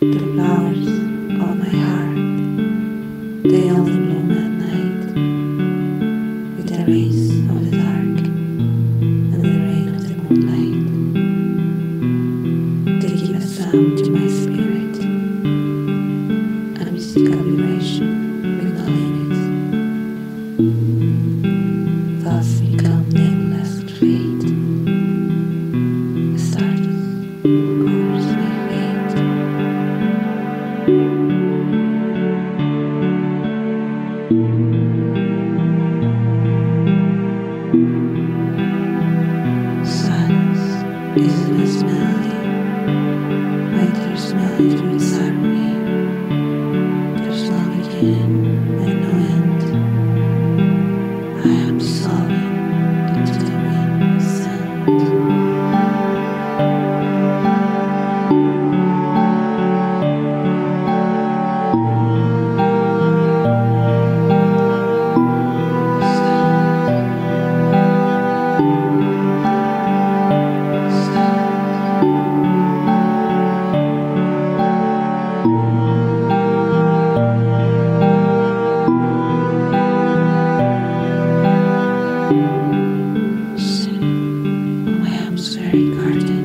the flowers of my heart. They only bloom at night with the rays of the dark and the rain of the moonlight. They give a sound to my spirit, a mystical vibration. Silence isn't heart.